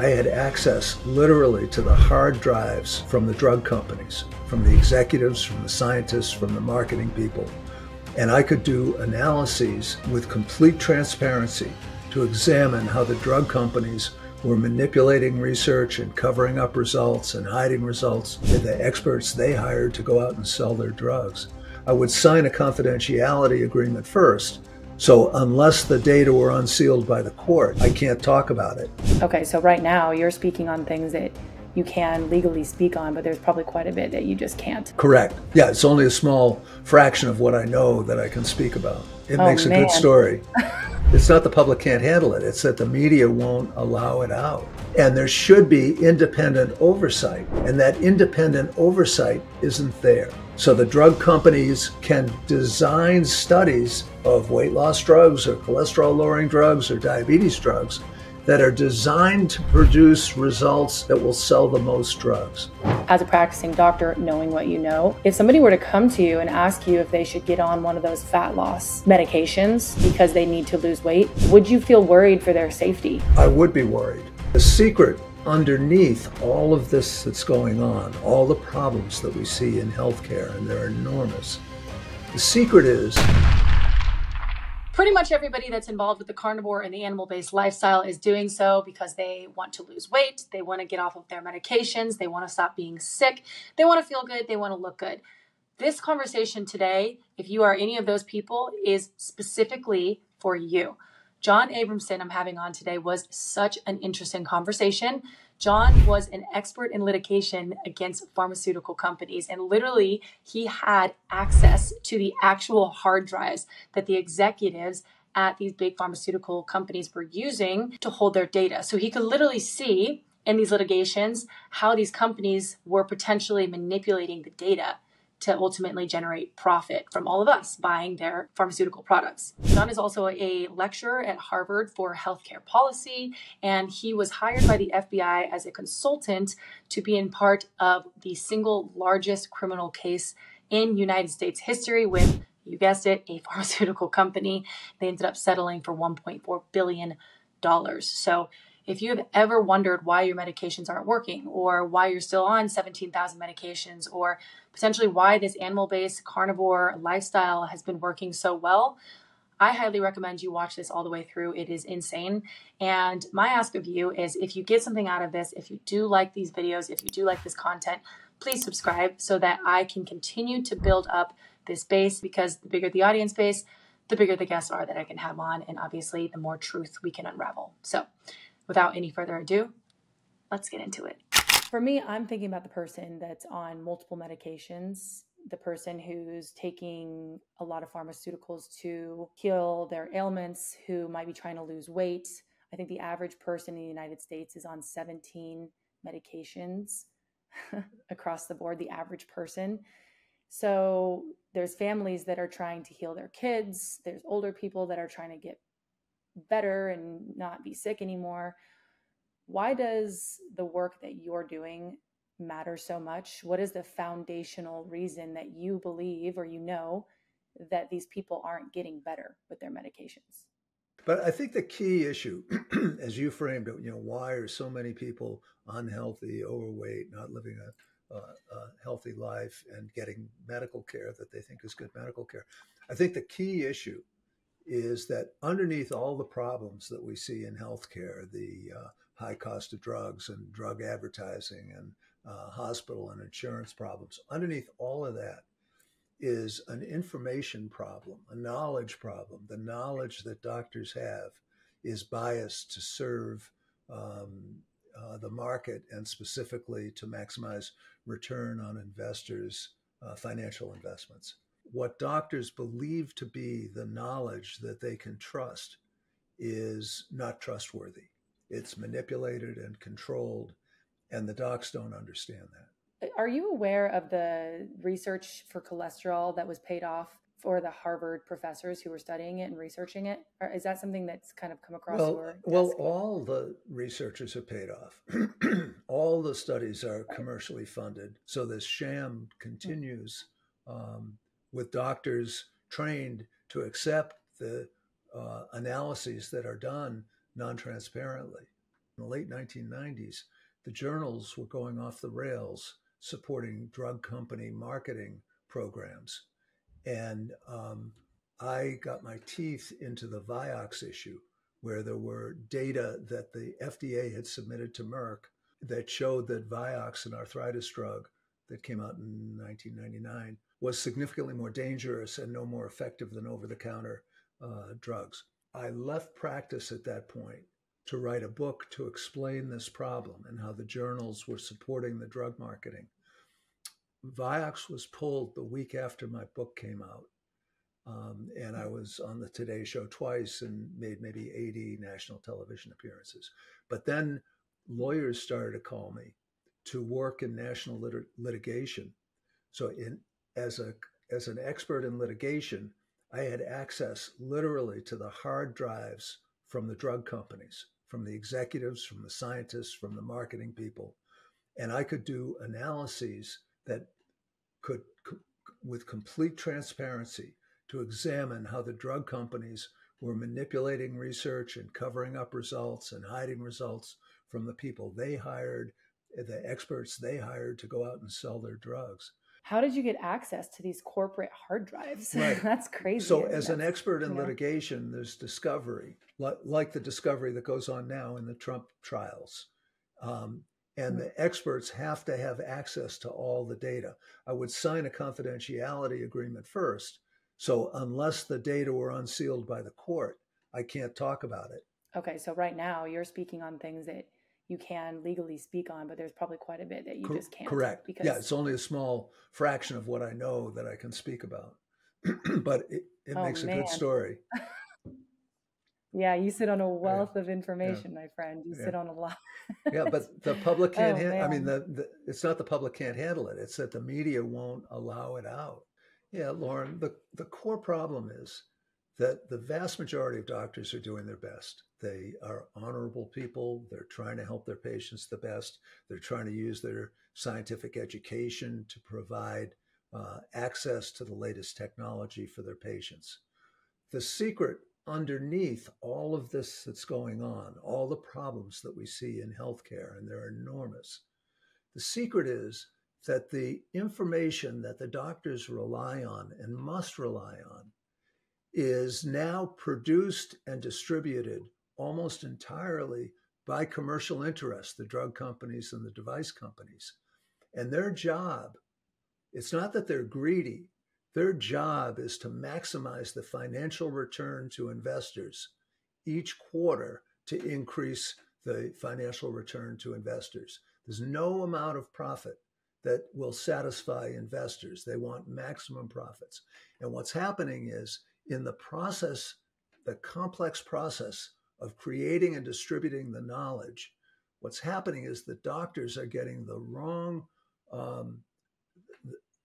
I had access literally to the hard drives from the drug companies, from the executives, from the scientists, from the marketing people. And I could do analyses with complete transparency to examine how the drug companies were manipulating research and covering up results and hiding results with the experts they hired to go out and sell their drugs. I would sign a confidentiality agreement first. So, unless the data were unsealed by the court, I can't talk about it. Okay, so right now you're speaking on things that you can legally speak on, but there's probably quite a bit that you just can't. Correct. Yeah, it's only a small fraction of what I know that I can speak about. It Oh, makes a man. good story. it's not the public can't handle it, it's that the media won't allow it out. And there should be independent oversight, and that independent oversight isn't there. So the drug companies can design studies of weight loss drugs or cholesterol lowering drugs or diabetes drugs that are designed to produce results that will sell the most drugs. As a practicing doctor, knowing what you know, if somebody were to come to you and ask you if they should get on one of those fat loss medications because they need to lose weight, would you feel worried for their safety? I would be worried. The secret underneath all of this that's going on, all the problems that we see in healthcare, and they're enormous, the secret is Pretty much everybody that's involved with the carnivore and the animal based lifestyle is doing so because they want to lose weight, they want to get off of their medications, they want to stop being sick, they want to feel good, they want to look good. This conversation today, if you are any of those people, is specifically for you. John Abramson, I'm having on today, was such an interesting conversation. John was an expert in litigation against pharmaceutical companies, and literally, he had access to the actual hard drives that the executives at these big pharmaceutical companies were using to hold their data. So he could literally see in these litigations how these companies were potentially manipulating the data to ultimately generate profit from all of us buying their pharmaceutical products. John is also a lecturer at Harvard for healthcare policy, and he was hired by the FBI as a consultant to be in part of the single largest criminal case in United States history with, you guessed it, a pharmaceutical company. They ended up settling for $1.4 billion. So if you have ever wondered why your medications aren't working or why you're still on 17,000 medications or potentially why this animal based carnivore lifestyle has been working so well, I highly recommend you watch this all the way through. It is insane. And my ask of you is if you get something out of this, if you do like these videos, if you do like this content, please subscribe so that I can continue to build up this base because the bigger the audience base, the bigger the guests are that I can have on. And obviously, the more truth we can unravel. So, without any further ado, let's get into it. For me, I'm thinking about the person that's on multiple medications, the person who's taking a lot of pharmaceuticals to heal their ailments, who might be trying to lose weight. I think the average person in the United States is on 17 medications across the board, the average person. So there's families that are trying to heal their kids, there's older people that are trying to get better and not be sick anymore why does the work that you're doing matter so much? What is the foundational reason that you believe or you know that these people aren't getting better with their medications? But I think the key issue, as you framed it, you know, why are so many people unhealthy, overweight, not living a, a, healthy life, and getting medical care that they think is good medical care? I think the key issue is that underneath all the problems that we see in healthcare, the uh, high cost of drugs and drug advertising and uh, hospital and insurance problems, underneath all of that is an information problem, a knowledge problem. The knowledge that doctors have is biased to serve um, uh, the market and specifically to maximize return on investors' uh, financial investments. What doctors believe to be the knowledge that they can trust is not trustworthy. It's manipulated and controlled, and the docs don't understand that. Are you aware of the research for cholesterol that was paid off for the Harvard professors who were studying it and researching it? Or is that something that's kind of come across Well, well, all the researchers are paid off. all the studies are commercially funded. So this sham continues um, with doctors trained to accept the uh, analyses that are done non transparently. In the late 1990s, the journals were going off the rails supporting drug company marketing programs. And um, I got my teeth into the Vioxx issue, where there were data that the FDA had submitted to Merck that showed that Vioxx, an arthritis drug that came out in 1999, was significantly more dangerous and no more effective than over the counter uh, drugs. I left practice at that point to write a book to explain this problem and how the journals were supporting the drug marketing. Vioxx was pulled the week after my book came out. Um, and I was on the Today Show twice and made maybe 80 national television appearances. But then lawyers started to call me to work in national lit- litigation. So, in as a as an expert in litigation, I had access literally to the hard drives from the drug companies, from the executives, from the scientists, from the marketing people, and I could do analyses that could, with complete transparency, to examine how the drug companies were manipulating research and covering up results and hiding results from the people they hired, the experts they hired to go out and sell their drugs. How did you get access to these corporate hard drives? Right. That's crazy. So, as an expert in litigation, there's discovery, like, like, the discovery that goes on now in the Trump trials. Um, and the experts have to have access to all the data. I would sign a confidentiality agreement first so unless the data were unsealed by the court, I can't talk about it. Okay, so right now you're speaking on things that you can legally speak on, but there's probably quite a bit that you just can't. Correct. Because... Yeah, it's only a small fraction of what I know that I can speak about, but it, it oh, makes a good story. yeah, you sit on a wealth yeah. of information, yeah. my friend. You yeah. sit on a lot. yeah, but the public can't. Oh, ha- I mean, the, the, it's not the public can't handle it; it's that the media won't allow it out. Yeah, Lauren, the, the core problem is that the vast majority of doctors are doing their best. They are honorable people. They're trying to help their patients the best. They're trying to use their scientific education to provide uh, access to the latest technology for their patients. The secret underneath all of this that's going on, all the problems that we see in healthcare, and they're enormous, the secret is that the information that the doctors rely on and must rely on is now produced and distributed almost entirely by commercial interests, the drug companies and the device companies. And their job, it's not that they're greedy, their job is to maximize the financial return to investors each quarter to increase the financial return to investors. There's no amount of profit that will satisfy investors. They want maximum profits. And what's happening is in the process, the complex process of creating and distributing the knowledge, what's happening is that doctors are getting the wrong, um,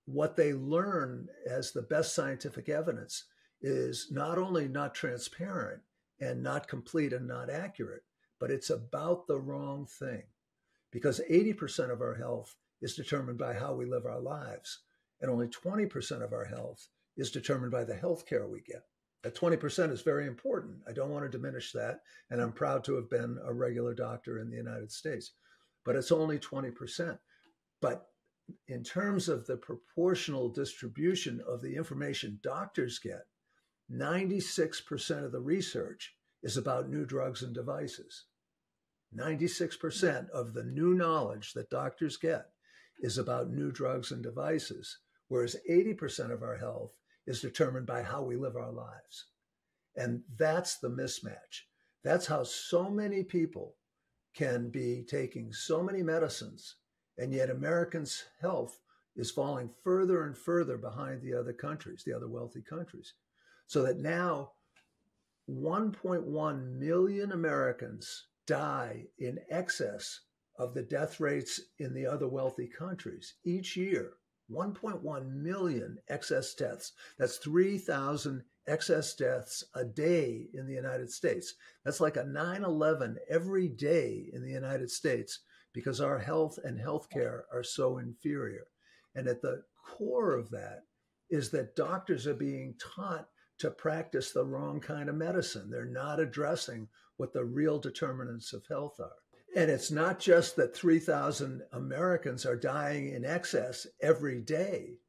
what they learn as the best scientific evidence is not only not transparent and not complete and not accurate, but it's about the wrong thing. Because 80% of our health is determined by how we live our lives. And only 20% of our health is determined by the health care we get. That 20% is very important. I don't want to diminish that. And I'm proud to have been a regular doctor in the United States, but it's only 20%. But in terms of the proportional distribution of the information doctors get, 96% of the research is about new drugs and devices. 96% of the new knowledge that doctors get is about new drugs and devices, whereas 80% of our health is determined by how we live our lives. And that's the mismatch. That's how so many people can be taking so many medicines, and yet Americans' health is falling further and further behind the other countries, the other wealthy countries. So that now 1.1 million Americans die in excess of the death rates in the other wealthy countries each year 1.1 million excess deaths. That's 3,000 excess deaths a day in the United States. That's like a 9 11 every day in the United States because our health and healthcare are so inferior. And at the core of that is that doctors are being taught to practice the wrong kind of medicine. They're not addressing what the real determinants of health are And it's not just that 3,000 Americans are dying in excess every day,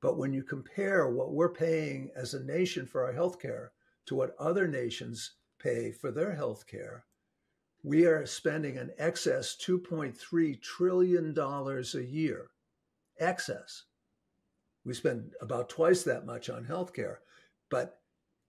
but when you compare what we're paying as a nation for our healthcare to what other nations pay for their healthcare, we are spending an excess $2.3 trillion a year. Excess. We spend about twice that much on healthcare, but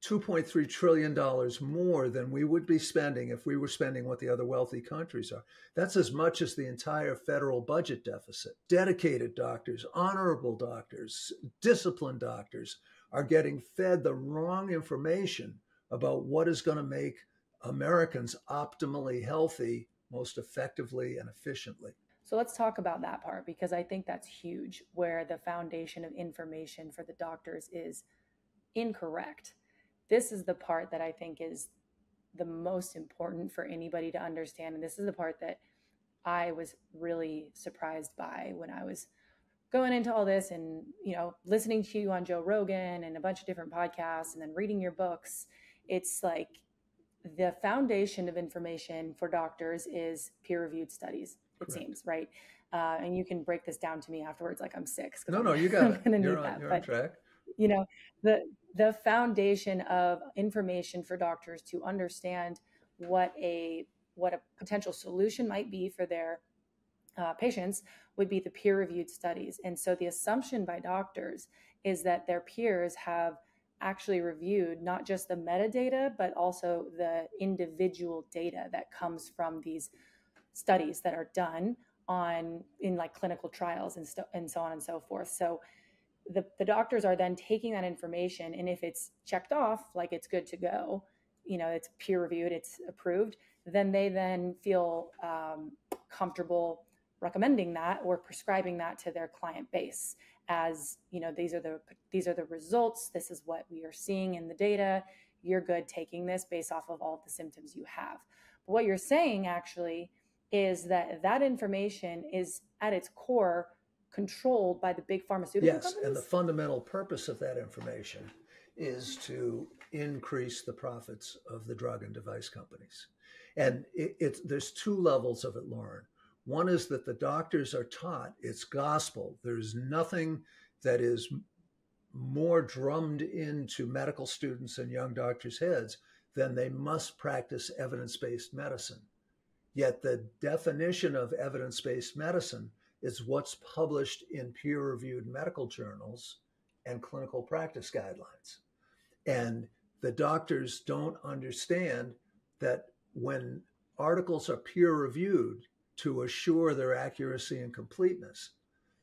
$2.3 trillion more than we would be spending if we were spending what the other wealthy countries are. That's as much as the entire federal budget deficit. Dedicated doctors, honorable doctors, disciplined doctors are getting fed the wrong information about what is going to make Americans optimally healthy most effectively and efficiently. So let's talk about that part because I think that's huge, where the foundation of information for the doctors is incorrect this is the part that I think is the most important for anybody to understand. And this is the part that I was really surprised by when I was going into all this and, you know, listening to you on Joe Rogan and a bunch of different podcasts and then reading your books. It's like the foundation of information for doctors is peer reviewed studies, it Correct. seems, right? Uh, and you can break this down to me afterwards, like I'm six. No, no, you got I'm it. You're, on, that. you're on track. You know, the the foundation of information for doctors to understand what a what a potential solution might be for their uh, patients would be the peer reviewed studies. And so the assumption by doctors is that their peers have actually reviewed not just the metadata but also the individual data that comes from these studies that are done on in like clinical trials and, st- and so on and so forth. So the, the doctors are then taking that information and if it's checked off like it's good to go you know it's peer reviewed it's approved then they then feel um, comfortable recommending that or prescribing that to their client base as you know these are the these are the results this is what we are seeing in the data you're good taking this based off of all of the symptoms you have. But what you're saying actually is that that information is at its core controlled by the big pharmaceutical yes, companies? and the fundamental purpose of that information is to increase the profits of the drug and device companies. And it, it's there's two levels of it, Lauren. One is that the doctors are taught it's gospel. There's nothing that is more drummed into medical students and young doctors' heads than they must practice evidence based medicine. Yet the definition of evidence based medicine is what's published in peer reviewed medical journals and clinical practice guidelines. And the doctors don't understand that when articles are peer reviewed to assure their accuracy and completeness,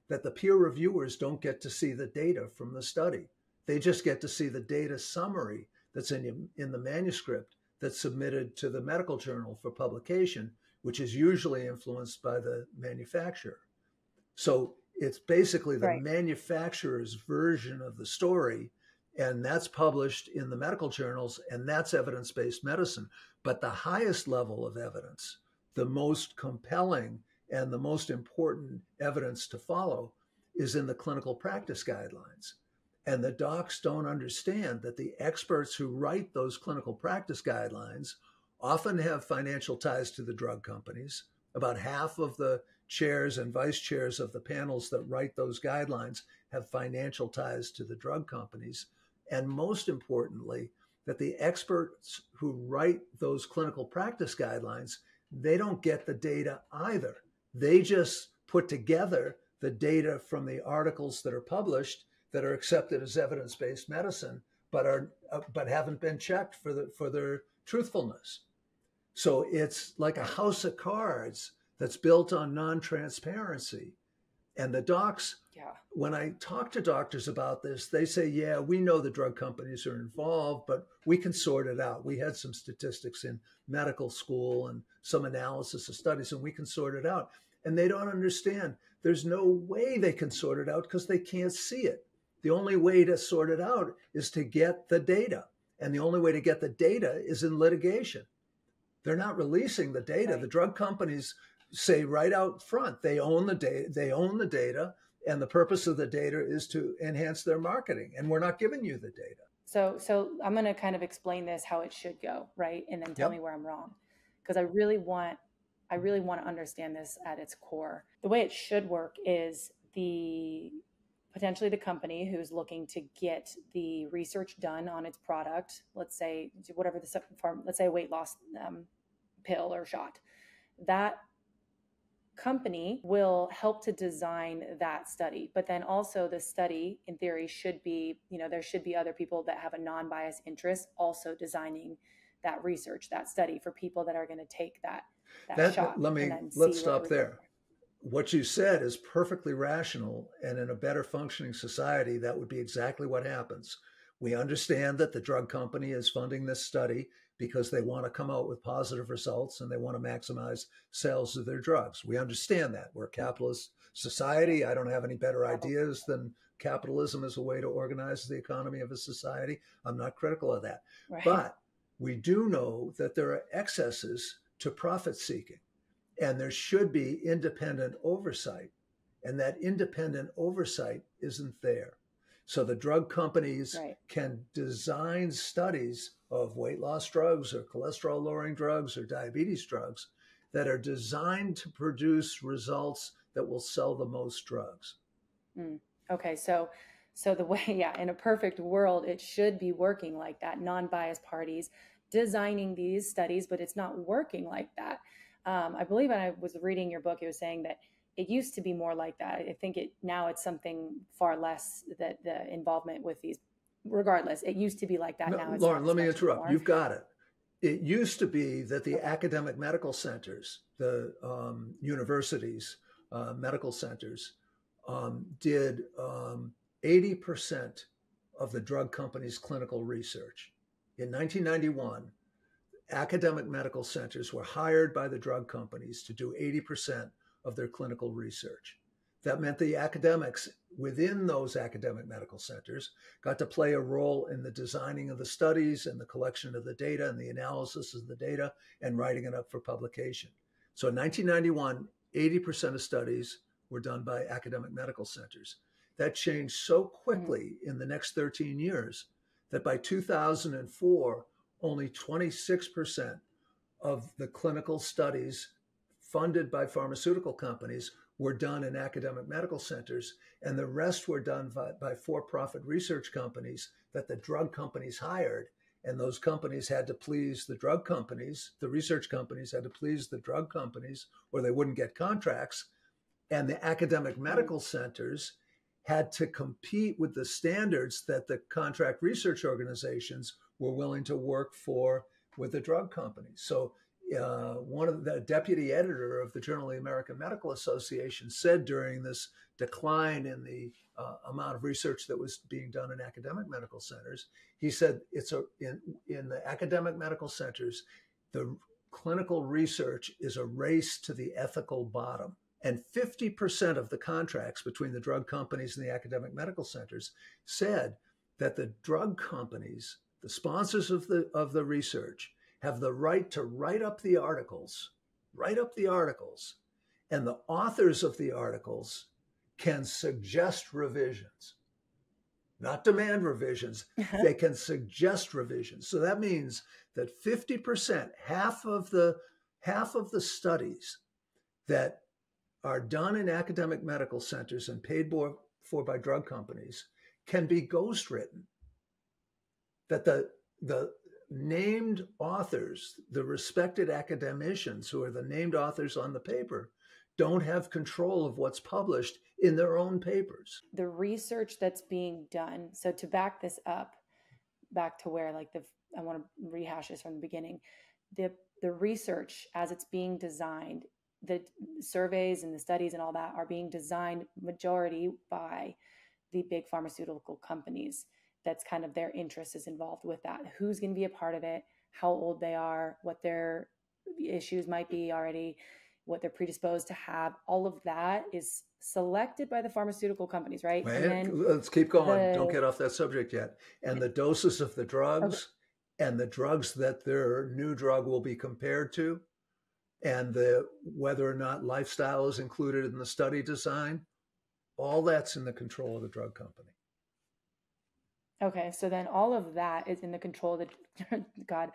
that the peer reviewers don't get to see the data from the study. They just get to see the data summary that's in, in the manuscript that's submitted to the medical journal for publication, which is usually influenced by the manufacturer. So it's basically the right. manufacturer's version of the story. And that's published in the medical journals, and that's evidence based medicine. But the highest level of evidence, the most compelling and the most important evidence to follow, is in the clinical practice guidelines. And the docs don't understand that the experts who write those clinical practice guidelines often have financial ties to the drug companies. About half of the chairs and vice chairs of the panels that write those guidelines have financial ties to the drug companies. And most importantly, that the experts who write those clinical practice guidelines, they don't get the data either. They just put together the data from the articles that are published that are accepted as evidence-based medicine, but are uh, but haven't been checked for the for their truthfulness. So it's like a house of cards that's built on non-transparency. And the docs, yeah. when I talk to doctors about this, they say, yeah, we know the drug companies are involved, but we can sort it out. We had some statistics in medical school and some analysis of studies, and we can sort it out. And they don't understand. There's no way they can sort it out because they can't see it. The only way to sort it out is to get the data. And the only way to get the data is in litigation. They're not releasing the data. Right. The drug companies say right out front they own the data they own the data and the purpose of the data is to enhance their marketing and we're not giving you the data so so i'm going to kind of explain this how it should go right and then tell yep. me where i'm wrong because i really want I really want to understand this at its core. The way it should work is the potentially the company who's looking to get the research done on its product, let's say whatever the form, let's say a weight loss um, pill or shot, that company will help to design that study. But then also the study in theory should be you know there should be other people that have a non-biased interest also designing that research that study for people that are going to take that that, that shot let me let's stop there. What you said is perfectly rational and in a better functioning society that would be exactly what happens. We understand that the drug company is funding this study because they want to come out with positive results and they want to maximize sales of their drugs we understand that we're a capitalist society i don't have any better ideas than capitalism as a way to organize the economy of a society i'm not critical of that right. but we do know that there are excesses to profit seeking and there should be independent oversight. And that independent oversight isn't there. So the drug companies right. can design studies of weight loss drugs or cholesterol lowering drugs or diabetes drugs that are designed to produce results that will sell the most drugs. Mm. Okay, so so the way yeah, in a perfect world it should be working like that, non-biased parties designing these studies, but it's not working like that um, I believe when I was reading your book, it was saying that it used to be more like that. I think it now it's something far less that the involvement with these. Regardless, it used to be like that. No, now, Lauren, let me interrupt. More. You've got it. It used to be that the okay. academic medical centers, the um, universities, uh, medical centers, um, did um, 80% of the drug company's clinical research. In 1991, academic medical centers were hired by the drug companies to do 80% of their clinical research. That meant the academics within those academic medical centers got to play a role in the designing of the studies and the collection of the data and the analysis of the data and writing it up for publication. So in 1991, 80% of studies were done by academic medical centers. That changed so quickly mm-hmm. in the next 13 years that by 2004, only 26% of the clinical studies funded by pharmaceutical companies were done in academic medical centers, and the rest were done by, by for profit research companies that the drug companies hired. And those companies had to please the drug companies, the research companies had to please the drug companies, or they wouldn't get contracts. And the academic medical centers had to compete with the standards that the contract research organizations were willing to work for with the drug companies. So uh, one of the deputy editor of the Journal of the American Medical Association said during this decline in the uh, amount of research that was being done in academic medical centers, he said it's a in in the academic medical centers, the clinical research is a race to the ethical bottom. And 50% of the contracts between the drug companies and the academic medical centers said that the drug companies the sponsors of the of the research have the right to write up the articles, write up the articles, and the authors of the articles can suggest revisions, not demand revisions. Uh-huh. they can suggest revisions. So that means that 50%, half of the half of the studies that are done in academic medical centers and paid for, for by drug companies can be ghostwritten that the the named authors, the respected academicians who are the named authors on the paper, don't have control of what's published in their own papers. The research that's being done. So to back this up, back to where like the I want to rehash this from the beginning. The the research as it's being designed, the surveys and the studies and all that are being designed majority by the big pharmaceutical companies that's kind of their interest is involved with that. Who's going to be a part of it, how old they are, what their issues might be already, what they're predisposed to have. All of that is selected by the pharmaceutical companies, right? let's keep going. The, Don't get off that subject yet. And the doses of the drugs okay. and the drugs that their new drug will be compared to and the whether or not lifestyle is included in the study design, all that's in the control of the drug company. Okay, so then all of that is in the control of the God,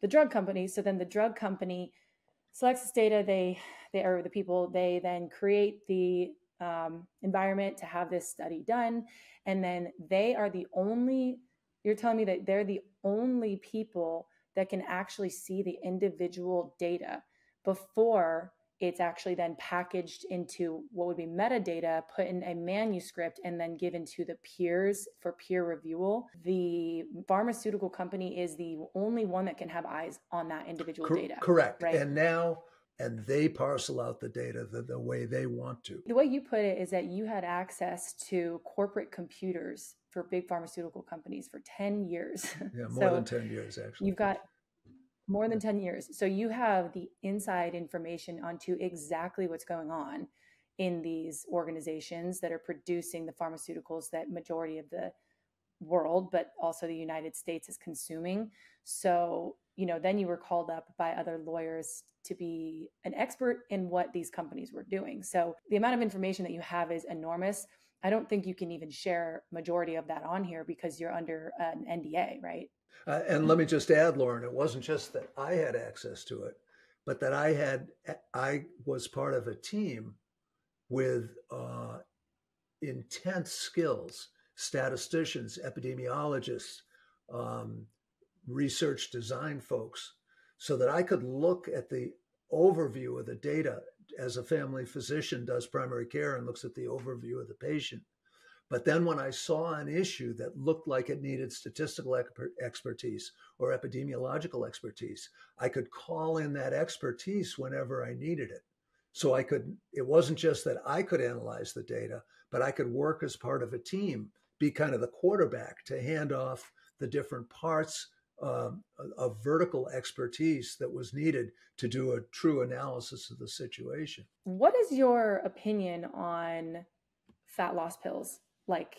the drug company. So then the drug company Celexus Data, they they are the people. They then create the um, environment to have this study done, and then they are the only. You're telling me that they're the only people that can actually see the individual data before it's actually then packaged into what would be metadata, put in a manuscript, and then given to the peers for peer review. The pharmaceutical company is the only one that can have eyes on that individual Cor- data. Correct. Right. And now, and they parcel out the data the, the way they want to. The way you put it is that you had access to corporate computers for big pharmaceutical companies for 10 years. Yeah, more So than 10 years, actually. You've got more than 10 years. So you have the inside information onto exactly what's going on in these organizations that are producing the pharmaceuticals that majority of the world, but also the United States is consuming. So, you know, then you were called up by other lawyers to be an expert in what these companies were doing. So the amount of information that you have is enormous. I don't think you can even share majority of that on here because you're under an NDA, right? Uh, and let me just add, Lauren, it wasn't just that I had access to it, but that I had, I was part of a team with uh, intense skills, statisticians, epidemiologists, um, research design folks, so that I could look at the overview of the data as a family physician does primary care and looks at the overview of the patient. But then when I saw an issue that looked like it needed statistical expertise or epidemiological expertise, I could call in that expertise whenever I needed it. So I could, it wasn't just that I could analyze the data, but I could work as part of a team, be kind of the quarterback to hand off the different parts um, of vertical expertise that was needed to do a true analysis of the situation. What is your opinion on fat loss pills? Like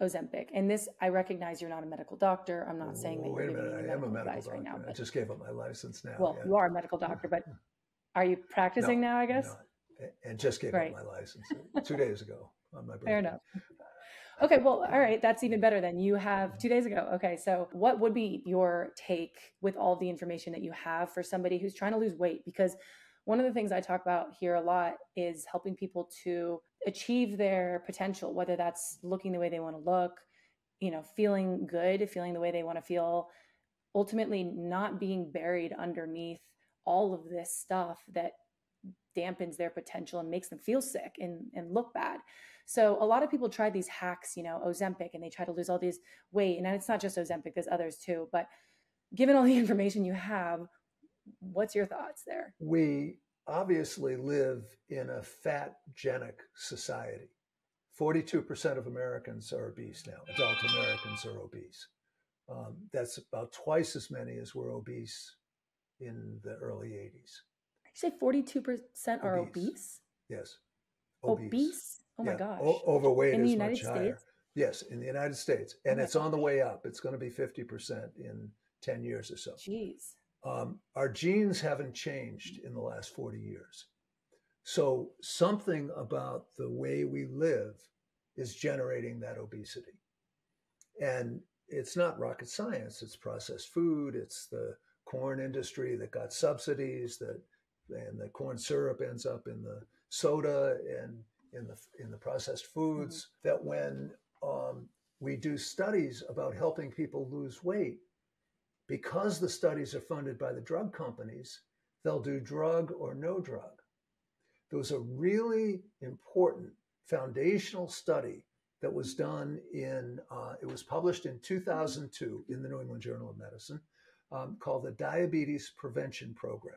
Ozempic. And this, I recognize you're not a medical doctor. I'm not saying that Wait you're a minute, I am a medical doctor. right now. I just gave up my license now. well, yeah. you are a medical doctor, but are you practicing No, now? I guess. And just gave Right. up my license uh, two days ago on my birthday. Fair enough. Okay, well, all right, that's even better than You have two days ago. Okay, so what would be your take with all the information that you have for somebody who's trying to lose weight? Because one of the things I talk about here a lot is helping people to achieve their potential, whether that's looking the way they want to look, you know, feeling good, feeling the way they want to feel, ultimately not being buried underneath all of this stuff that dampens their potential and makes them feel sick and, and look bad. So a lot of people try these hacks, you know, Ozempic, and they try to lose all these weight. And it's not just Ozempic, there's others too. But given all the information you have, what's your thoughts there? We obviously live in a fatgenic society. 42% of Americans are obese now. Adult Americans are obese. Um, that's about twice as many as were obese in the early 80s. Did you say 42% are Obese. obese? Yes. Obese? Oh my Yeah. gosh. O- overweight In the United much higher. States? Yes, in the United States. Oh And my it's on the way up. It's going to be 50% in 10 years or so. Jeez. Um, our genes haven't changed in the last 40 years. So something about the way we live is generating that obesity. And it's not rocket science, it's processed food, it's the corn industry that got subsidies that and the corn syrup ends up in the soda and in the in the processed foods that when um, we do studies about helping people lose weight because the studies are funded by the drug companies, they'll do drug or no drug. There was a really important foundational study that was done in, uh, it was published in 2002 in the New England Journal of Medicine um, called the Diabetes Prevention Program.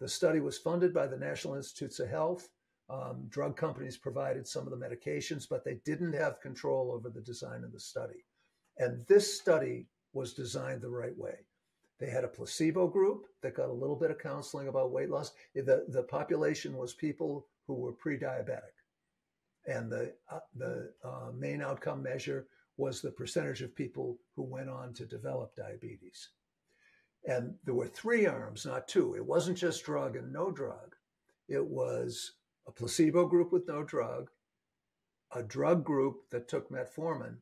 The study was funded by the National Institutes of Health. Um, drug companies provided some of the medications, but they didn't have control over the design of the study. And this study was designed the right way. They had a placebo group that got a little bit of counseling about weight loss. The, the population was people who were pre diabetic. And the, uh, the uh, main outcome measure was the percentage of people who went on to develop diabetes. And there were three arms, not two. It wasn't just drug and no drug, it was a placebo group with no drug, a drug group that took metformin,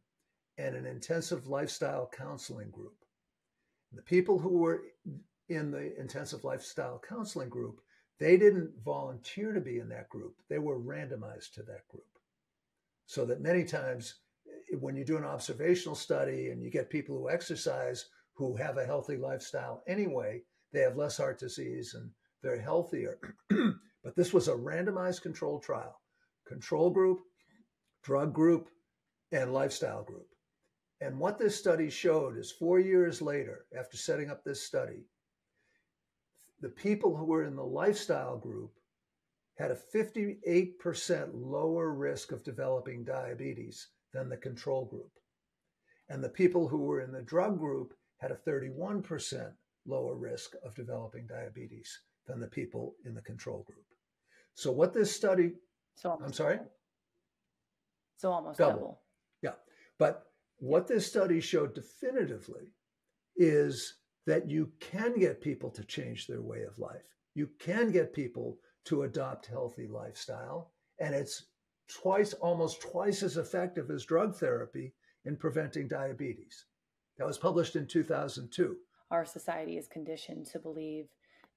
and an intensive lifestyle counseling group. The people who were in the intensive lifestyle counseling group they didn't volunteer to be in that group, they were randomized to that group. So that many times eh, when you do an observational study and you get people who exercise who have a healthy lifestyle anyway, they have less heart disease and they're healthier. but this was a randomized controlled trial control group, drug group, and lifestyle group. And what this study showed is four years later, after setting up this study, the people who were in the lifestyle group had a 58% lower risk of developing diabetes than the control group. And the people who were in the drug group had a 31% lower risk of developing diabetes than the people in the control group. So what this study so I'm sorry? Double. So almost double. double. Yeah. But what this study showed definitively is that you can get people to change their way of life. You can get people to adopt healthy lifestyle and it's twice almost twice as effective as drug therapy in preventing diabetes. That was published in 2002. Our society is conditioned to believe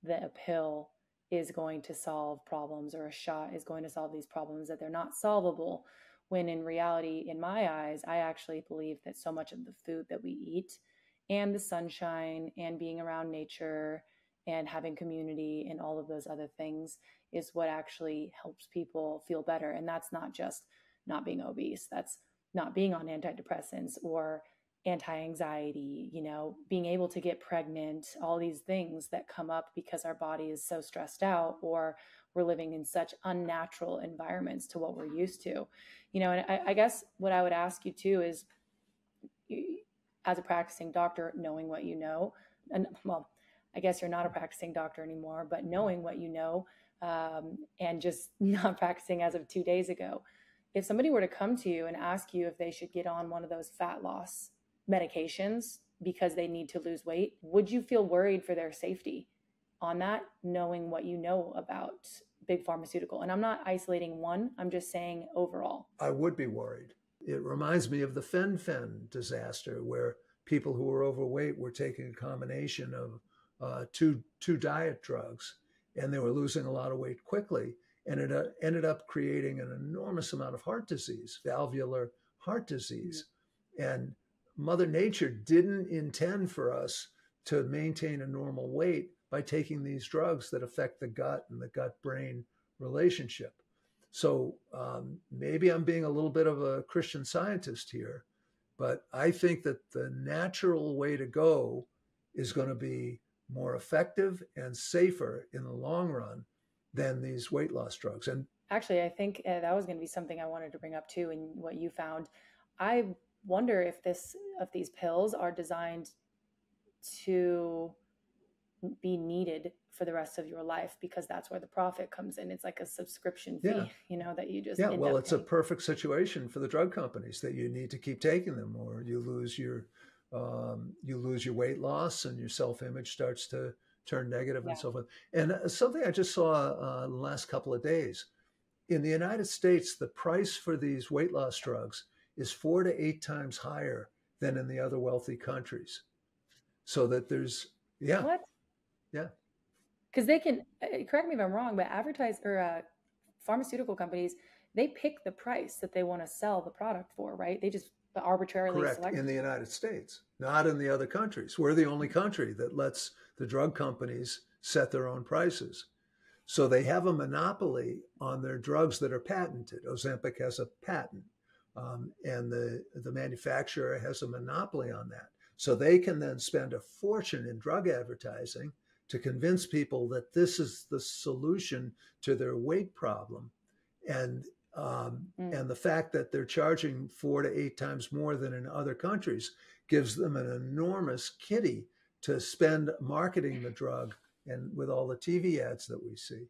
that a pill is going to solve problems or a shot is going to solve these problems, that they're not solvable. When in reality, in my eyes, I actually believe that so much of the food that we eat and the sunshine and being around nature and having community and all of those other things is what actually helps people feel better. And that's not just not being obese, that's not being on antidepressants or anti anxiety, you know, being able to get pregnant, all these things that come up because our body is so stressed out or we're living in such unnatural environments to what we're used to. You know, and I, I guess what I would ask you too is as a practicing doctor, knowing what you know, and well, I guess you're not a practicing doctor anymore, but knowing what you know um, and just not practicing as of two days ago. If somebody were to come to you and ask you if they should get on one of those fat loss medications because they need to lose weight, would you feel worried for their safety on that, knowing what you know about big pharmaceutical? And I'm not isolating one, I'm just saying overall. I would be worried. It reminds me of the fen-phen disaster where people who were overweight were taking a combination of uh, two, two diet drugs and they were losing a lot of weight quickly. And it uh, ended up creating an enormous amount of heart disease, valvular heart disease. Mm-hmm. And Mother Nature didn't intend for us to maintain a normal weight by taking these drugs that affect the gut and the gut brain relationship. So um, maybe I'm being a little bit of a Christian scientist here, but I think that the natural way to go is going to be more effective and safer in the long run than these weight loss drugs. And actually, I think uh, that was going to be something I wanted to bring up too, and what you found. I wonder if this if these pills are designed to be needed for the rest of your life because that's where the profit comes in. It's like a subscription fee, yeah. you know, that you just yeah. Well, it's paying. a perfect situation for the drug companies that you need to keep taking them, or you lose your um, you lose your weight loss and your self image starts to turn negative yeah. and so forth. And uh, something I just saw uh, the last couple of days in the United States, the price for these weight loss drugs is four to eight times higher than in the other wealthy countries. So that there's, yeah. What? Yeah. Because they can, uh, correct me if I'm wrong, but advertise or uh, pharmaceutical companies, they pick the price that they want to sell the product for, right? They just arbitrarily Correct. select. In the United States, not in the other countries. We're the only country that lets the drug companies set their own prices. So they have a monopoly on their drugs that are patented. Ozempic has a patent um, and the, the manufacturer has a monopoly on that. So they can then spend a fortune in drug advertising to convince people that this is the solution to their weight problem. And um, mm. and the fact that they're charging four to eight times more than in other countries gives them an enormous kitty to spend marketing the drug and with all the TV ads that we see.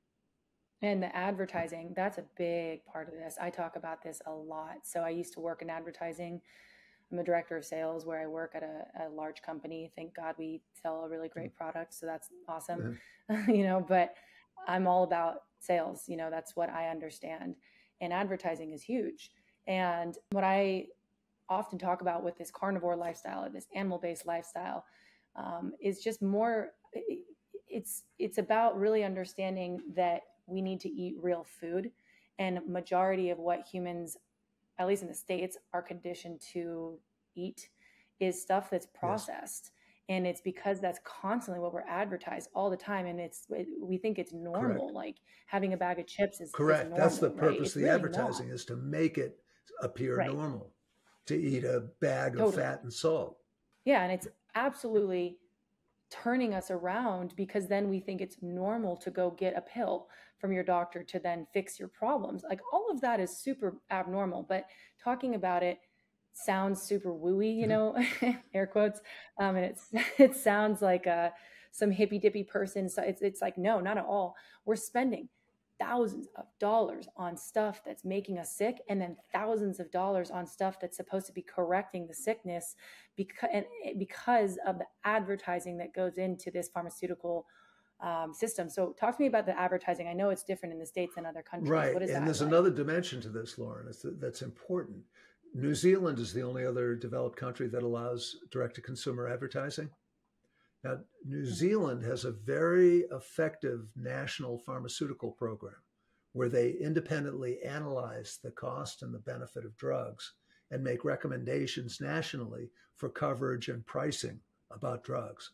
And the advertising, that's a big part of this. I talk about this a lot. So I used to work in advertising. I'm a director of sales where I work at a, a large company. Thank God we sell a really great product. So that's awesome. Mm-hmm. you know, but I'm all about sales. You know, that's what I understand. And advertising is huge. And what I often talk about with this carnivore lifestyle this animal based lifestyle um, is just more it's it's about really understanding that we need to eat real food and majority of what humans at least in the states are conditioned to eat is stuff that's processed yes. and it's because that's constantly what we're advertised all the time and it's we think it's normal correct. like having a bag of chips is correct is normal, that's the purpose right? of the really advertising not. is to make it appear right. normal to eat a bag totally. of fat and salt yeah and it's absolutely turning us around because then we think it's normal to go get a pill from your doctor to then fix your problems. Like all of that is super abnormal, but talking about it sounds super wooey, you know, air quotes. Um, and it's it sounds like a uh, some hippy dippy person. So it's it's like no, not at all. We're spending thousands of dollars on stuff that's making us sick and then thousands of dollars on stuff that's supposed to be correcting the sickness because because of the advertising that goes into this pharmaceutical um, system. So, talk to me about the advertising. I know it's different in the states and other countries. Right, and there's another dimension to this, Lauren. that's important. New Zealand is the only other developed country that allows direct to consumer advertising. Now, New. Zealand has a very effective national pharmaceutical program where they independently analyze the cost and the benefit of drugs and make recommendations nationally for coverage and pricing about drugs.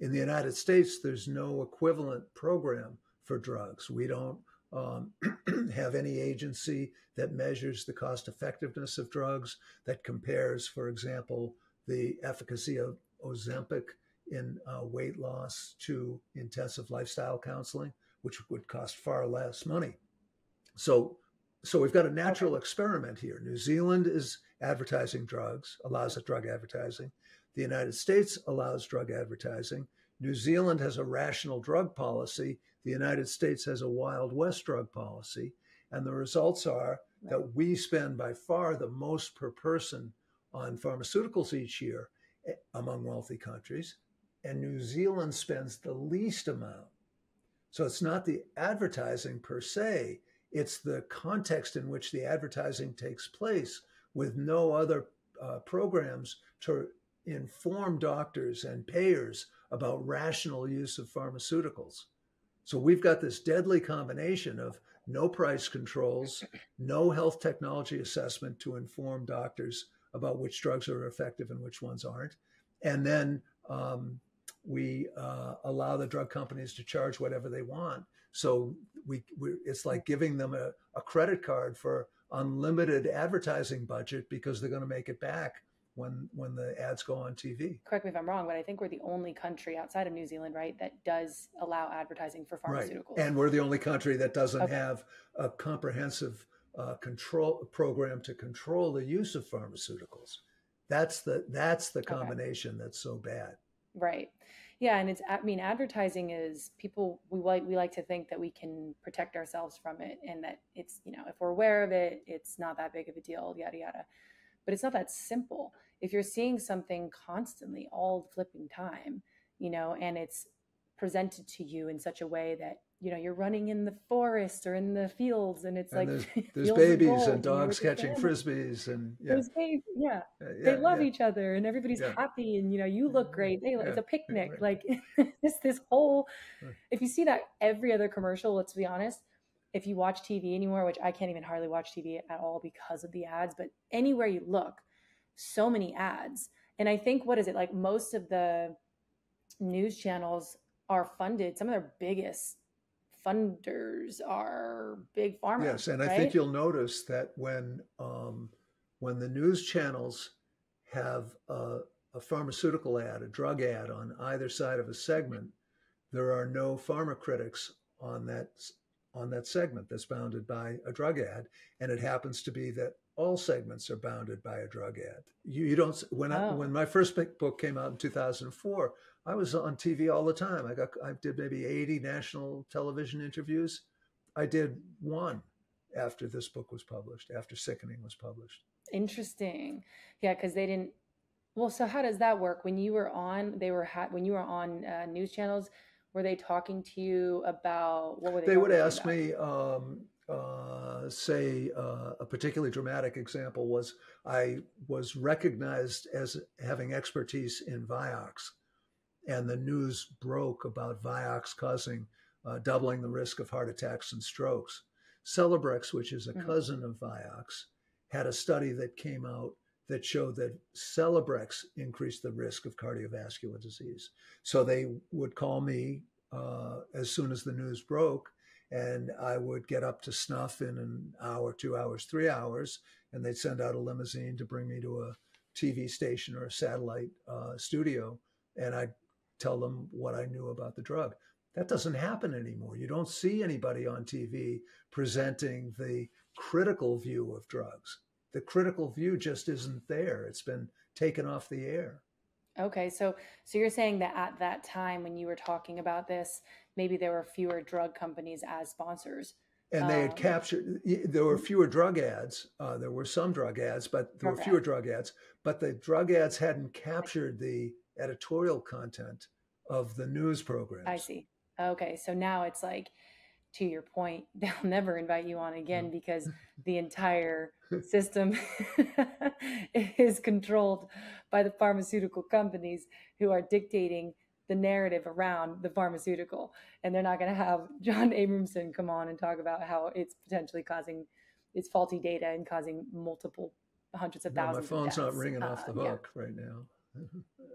In the United States, there's no equivalent program for drugs. We don't um, have any agency that measures the cost effectiveness of drugs, that compares, for example, the efficacy of Ozempic in uh, weight loss to intensive lifestyle counseling, which would cost far less money. So, so we've got a natural experiment here. New Zealand is advertising drugs, allows drug advertising. The United States allows drug advertising. New Zealand has a rational drug policy. The United States has a Wild West drug policy. And the results are right. that we spend by far the most per person on pharmaceuticals each year eh, among wealthy countries. And New Zealand spends the least amount. So it's not the advertising per se, it's the context in which the advertising takes place with no other uh, programs to inform doctors and payers about rational use of pharmaceuticals. So we've got this deadly combination of no price controls, no health technology assessment to inform doctors about which drugs are effective and which ones aren't. And then um, we uh, allow the drug companies to charge whatever they want. So we, it's like giving them a, a credit card for unlimited advertising budget because they're going to make it back when when the ads go on TV. Correct me if I'm wrong, but I think we're the only country outside of New Zealand, right, that does allow advertising for pharmaceuticals. Right. And we're the only country that doesn't okay. have a comprehensive uh, control program to control the use of pharmaceuticals. That's the that's the combination okay. that's so bad. Right. Yeah, and it's I mean advertising is people we like we like to think that we can protect ourselves from it and that it's, you know, if we're aware of it, it's not that big of a deal, yada yada. But it's not that simple if you're seeing something constantly all flipping time, you know, and it's presented to you in such a way that you know you're running in the forest or in the fields and it's and like there's, there's babies and dogs catching frisbees and yeah, babies, yeah. Uh, yeah they love yeah. each other and everybody's yeah. happy and you know you look great they, it's a picnic right. like this this whole if you see that every other commercial let's be honest if you watch tv anymore which i can't even hardly watch tv at all because of the ads but anywhere you look so many ads. And I think, what is it like? Most of the news channels are funded, some of their biggest funders are big pharma. Yes, and right? I think you'll notice that when um, when the news channels have a, a, pharmaceutical ad, a drug ad on either side of a segment, there are no pharma critics on that on that segment that's bounded by a drug ad, and it happens to be that all segments are bounded by a drug ad. You, you don't when oh. I when my first book came out in 2004, I was on TV all the time. I got I did maybe 80 national television interviews. I did one after this book was published, after Sickening was published. Interesting. Yeah, cuz they didn't Well, so how does that work when you were on they were ha- when you were on uh, news channels were they talking to you about what were they They would ask about? me um, uh, say uh, a particularly dramatic example was I was recognized as having expertise in Vioxx, and the news broke about Vioxx causing uh, doubling the risk of heart attacks and strokes. Celebrex, which is a mm-hmm. cousin of Vioxx, had a study that came out that showed that Celebrex increased the risk of cardiovascular disease. So they would call me uh, as soon as the news broke, and I would get up to snuff in an hour, two hours, three hours, and they'd send out a limousine to bring me to a TV station or a satellite uh, studio, and I'd tell them what I knew about the drug. That doesn't happen anymore. You don't see anybody on TV presenting the critical view of drugs. The critical view just isn't there. It's been taken off the air. Okay, so so you're saying that at that time when you were talking about this, maybe there were fewer drug companies as sponsors. And they had um, captured. There were fewer drug ads. Uh, there were some drug ads, but there were fewer drug ads. But the drug ads hadn't captured the editorial content of the news programs. I see. Okay, so now it's like, to your point, they'll never invite you on again because the entire system is controlled by the pharmaceutical companies who are dictating the narrative around the pharmaceutical. And they're not going to have John Abramson come on and talk about how it's potentially causing it's faulty data and causing multiple hundreds of no, thousands. My phone's not ringing uh, off the hook yeah. right now.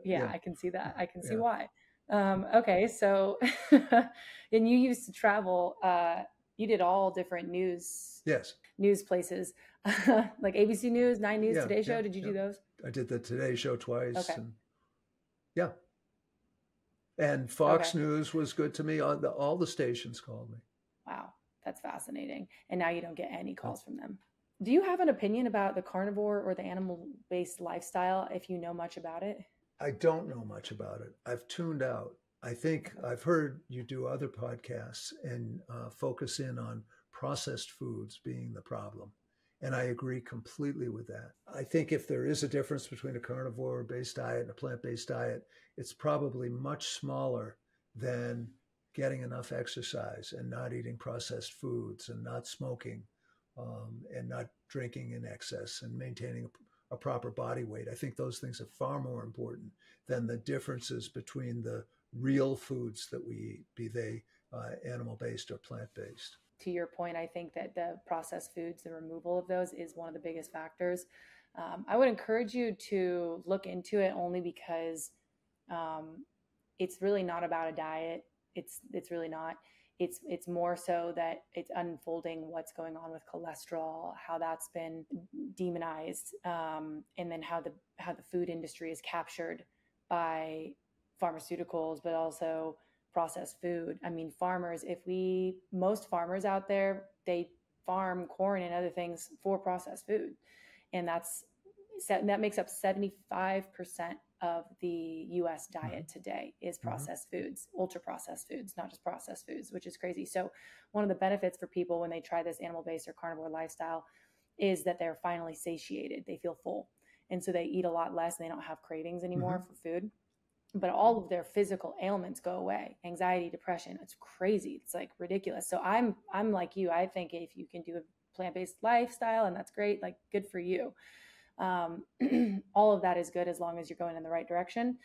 yeah, yeah, I can see that. I can see yeah. why. Um, okay, so and you used to travel. Uh, you did all different news. Yes. News places like ABC News, Nine News, Today Show. did you do those? I did the Today Show twice. Okay. And, yeah. And Fox okay. News was good to me. All the, all the stations called me. Wow, that's fascinating. And now you don't get any calls from them. Do you have an opinion about the carnivore or the animal based lifestyle if you know much about it? I don't know much about it. I've tuned out. I think I've heard you do other podcasts and uh, focus in on processed foods being the problem. And I agree completely with that. I think if there is a difference between a carnivore based diet and a plant based diet, it's probably much smaller than getting enough exercise and not eating processed foods and not smoking um, and not drinking in excess and maintaining a, a proper body weight. I think those things are far more important than the differences between the real foods that we eat, be they uh, animal based or plant based. To your point, I think that the processed foods, the removal of those, is one of the biggest factors. Um, I would encourage you to look into it only because um, it's really not about a diet. It's it's really not. It's it's more so that it's unfolding what's going on with cholesterol, how that's been demonized, um, and then how the how the food industry is captured by pharmaceuticals, but also processed food. I mean, farmers. If we most farmers out there, they farm corn and other things for processed food, and that's that makes up seventy five percent of the US diet mm-hmm. today is mm-hmm. processed mm-hmm. foods, ultra processed foods, not just processed foods, which is crazy. So, one of the benefits for people when they try this animal based or carnivore lifestyle is that they're finally satiated. They feel full. And so they eat a lot less and they don't have cravings anymore mm-hmm. for food. But all of their physical ailments go away. Anxiety, depression, it's crazy. It's like ridiculous. So I'm I'm like you. I think if you can do a plant-based lifestyle and that's great, like good for you um, all of that is good as long as you're going in the right direction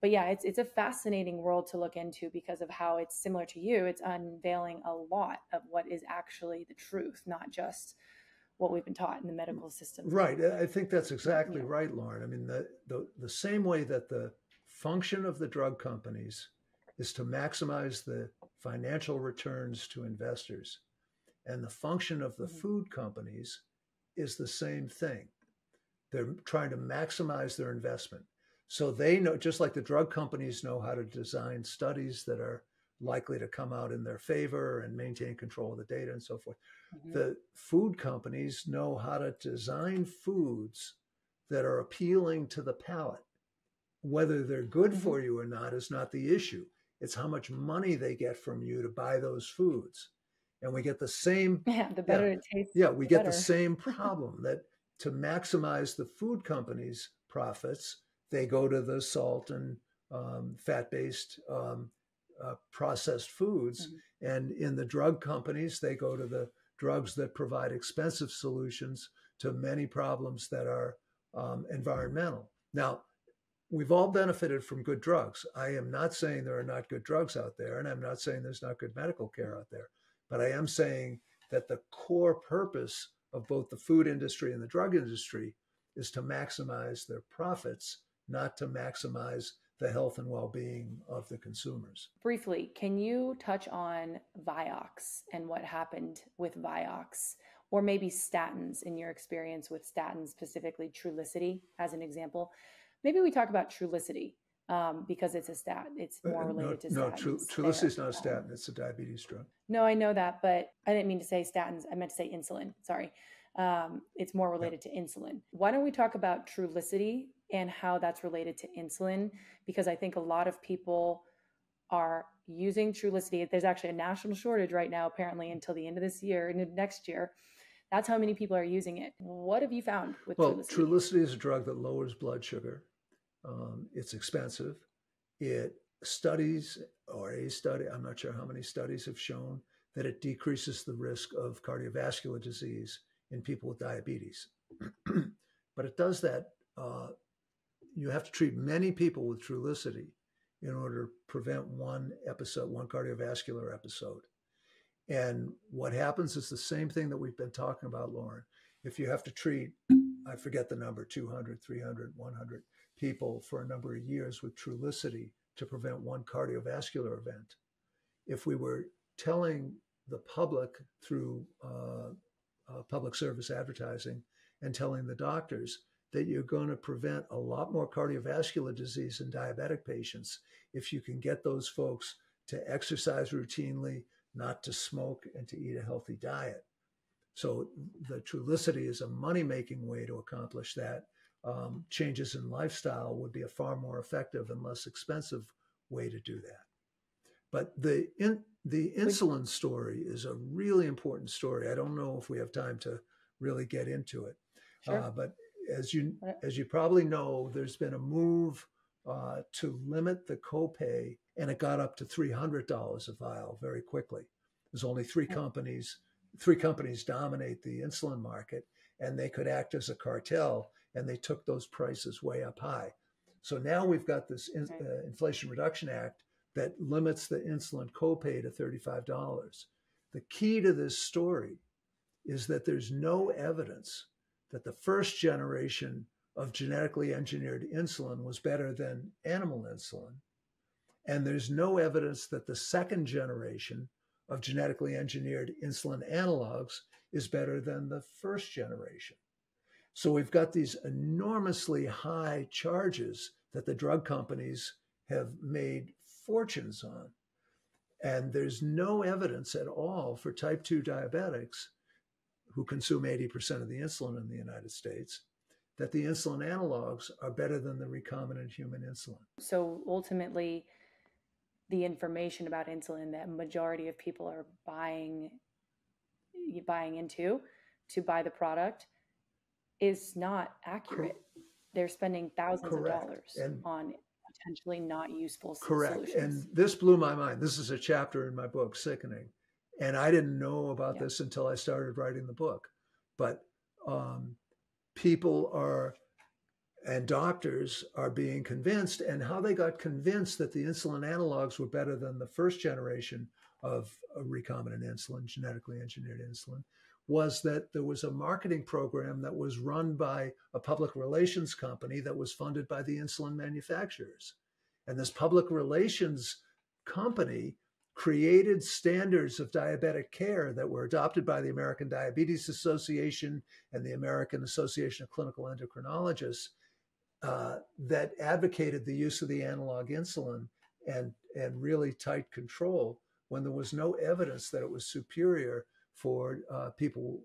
but yeah it's it's a fascinating world to look into because of how it's similar to you it's unveiling a lot of what is actually the truth not just what we've been taught in the medical system right i think that's exactly yeah. right lauren i mean the, the the same way that the function of the drug companies is to maximize the financial returns to investors and the function of the mm-hmm. food companies is the same thing they're trying to maximize their investment. So they know, just like the drug companies know how to design studies that are likely to come out in their favor and maintain control of the data and so forth. Mm-hmm. The food companies know how to design foods that are appealing to the palate. Whether they're good mm-hmm. for you or not is not the issue. It's how much money they get from you to buy those foods. And we get the same. Yeah, the better yeah, it tastes. Yeah, we get better. the same problem that to maximize the food companies' profits, they go to the salt and um, fat based um, uh, processed foods. Mm-hmm. And in the drug companies, they go to the drugs that provide expensive solutions to many problems that are um, environmental. Now, we've all benefited from good drugs. I am not saying there are not good drugs out there, and I'm not saying there's not good medical care out there, but I am saying that the core purpose of both the food industry and the drug industry is to maximize their profits, not to maximize the health and well-being of the consumers. Briefly, can you touch on Vioxx and what happened with Vioxx or maybe statins in your experience with statins, specifically Trulicity as an example? Maybe we talk about Trulicity um, because it's a stat. It's uh, more uh, related no, to statins. No, Trulicity is not a statin. It's a diabetes drug. No, I know that, but I didn't mean to say statins. I meant to say insulin. Sorry. Um, it's more related yeah. to insulin. Why don't we talk about Trulicity and how that's related to insulin? Because I think a lot of people are using Trulicity. There's actually a national shortage right now, apparently, until the end of this year and next year. That's how many people are using it. What have you found with well, Trulicity? Trulicity is a drug that lowers blood sugar. Um, it's expensive. It studies, or a study, I'm not sure how many studies have shown that it decreases the risk of cardiovascular disease in people with diabetes. but it does that. Uh, you have to treat many people with Trulicity in order to prevent one episode, one cardiovascular episode. And what happens is the same thing that we've been talking about, Lauren. If you have to treat, I forget the number, 200, 300, 100 people for a number of years with Trulicity to prevent one cardiovascular event, if we were telling the public through uh, uh, public service advertising and telling the doctors that you're going to prevent a lot more cardiovascular disease in diabetic patients if you can get those folks to exercise routinely, not to smoke, and to eat a healthy diet. So the Trulicity is a money-making way to accomplish that. Um, changes in lifestyle would be a far more effective and less expensive way to do that. But the in, the insulin story is a really important story. I don't know if we have time to really get into it, sure. uh, but as you as you probably know, there's been a move uh, to limit the copay, and it got up to three hundred dollars a vial very quickly. There's only three companies. Three companies dominate the insulin market, and they could act as a cartel, and they took those prices way up high. So now we've got this in, uh, Inflation Reduction Act that limits the insulin copay to $35. The key to this story is that there's no evidence that the first generation of genetically engineered insulin was better than animal insulin. And there's no evidence that the second generation of genetically engineered insulin analogs is better than the first generation. So we've got these enormously high charges that the drug companies have made fortunes on. And there's no evidence at all for type 2 diabetics who consume 80% of the insulin in the United States that the insulin analogs are better than the recombinant human insulin. So ultimately, the information about insulin that majority of people are buying buying into to buy the product is not accurate. They're spending thousands Correct. of dollars and on potentially not useful correct solutions. and this blew my mind this is a chapter in my book sickening and i didn't know about yeah. this until i started writing the book but um, people are and doctors are being convinced and how they got convinced that the insulin analogs were better than the first generation of recombinant insulin genetically engineered insulin was that there was a marketing program that was run by a public relations company that was funded by the insulin manufacturers. And this public relations company created standards of diabetic care that were adopted by the American Diabetes Association and the American Association of Clinical Endocrinologists uh, that advocated the use of the analog insulin and, and really tight control when there was no evidence that it was superior for uh, people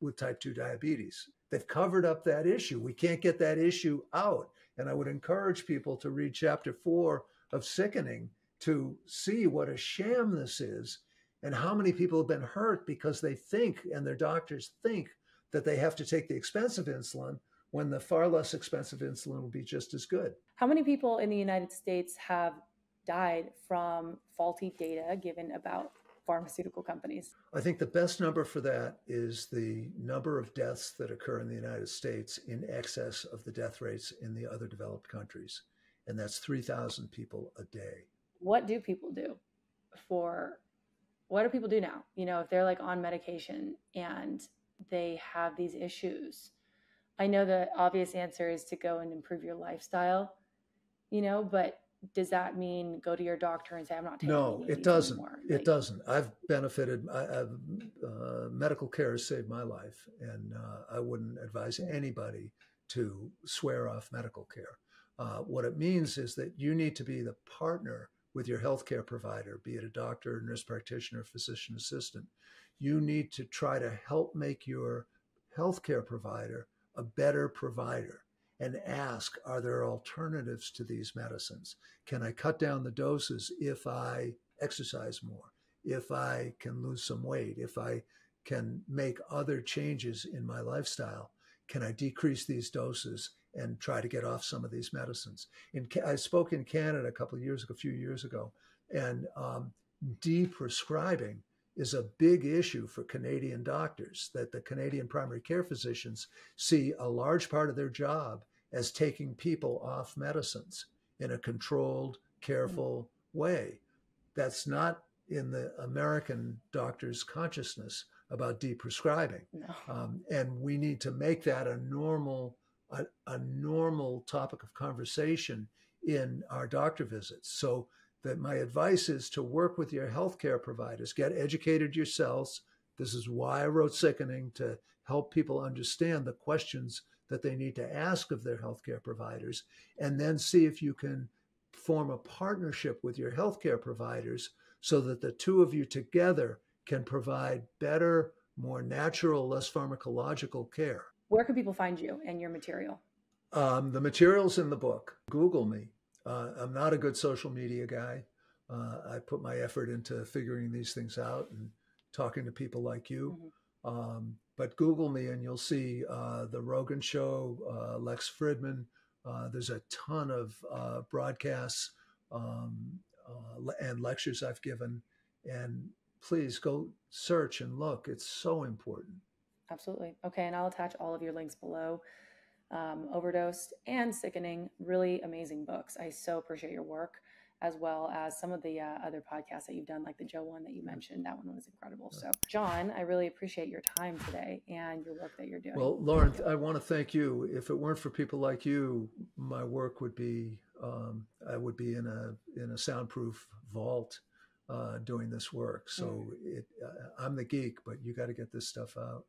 with type 2 diabetes. They've covered up that issue. We can't get that issue out. And I would encourage people to read chapter four of Sickening to see what a sham this is and how many people have been hurt because they think and their doctors think that they have to take the expensive insulin when the far less expensive insulin would be just as good. How many people in the United States have died from faulty data given about pharmaceutical companies? I think the best number for that is the number of deaths that occur in the United States in excess of the death rates in the other developed countries. and that's 3,000 people a day. What do people do for what do people do now? You know, if they're like on medication and they have these issues. I know the obvious answer is to go and improve your lifestyle, you know, but does that mean go to your doctor and say i'm not taking no it doesn't. anymore? it like, doesn't. I've benefited I, have uh, medical care has saved my life and uh, i wouldn't advise anybody to swear off medical care. Uh, what it means is that you need to be the partner with your healthcare provider be it a doctor nurse practitioner physician assistant. You need to try to help make your healthcare provider a better provider and ask are there alternatives to these medicines? Can I cut down the doses if I exercise more, if I can lose some weight, if I can make other changes in my lifestyle? Can I decrease these doses and try to get off some of these medicines? In, I spoke in Canada a couple of years ago, a few years ago, and um, deprescribing is a big issue for Canadian doctors that the Canadian primary care physicians see a large part of their job as taking people off medicines in a controlled, careful way. That's not in the American doctor's consciousness about deprescribing. No. Um, and we need to make that a normal, a, a normal topic of conversation in our doctor visits. So that my advice is to work with your healthcare providers, get educated yourselves. This is why I wrote Sickening to help people understand the questions that they need to ask of their healthcare providers, and then see if you can form a partnership with your healthcare providers so that the two of you together can provide better, more natural, less pharmacological care. Where can people find you and your material? Um, the material's in the book. Google me. Uh, I'm not a good social media guy. Uh, I put my effort into figuring these things out and talking to people like you. Mm-hmm. Um, but Google me and you'll see uh, the Rogan Show, uh, Lex Fridman. Uh, there's a ton of uh, broadcasts um, uh, and lectures I've given. And please go search and look. It's so important. Absolutely. Okay. And I'll attach all of your links below. Um, Overdosed and Sickening, really amazing books. I so appreciate your work as well as some of the uh, other podcasts that you've done, like the Joe one that you mentioned. That one was incredible. So, John, I really appreciate your time today and your work that you're doing. Well, Lauren, I want to thank you. If it weren't for people like you, my work would be um, I would be in a in a soundproof vault uh, doing this work. So mm. it, uh, I'm the geek, but you got to get this stuff out.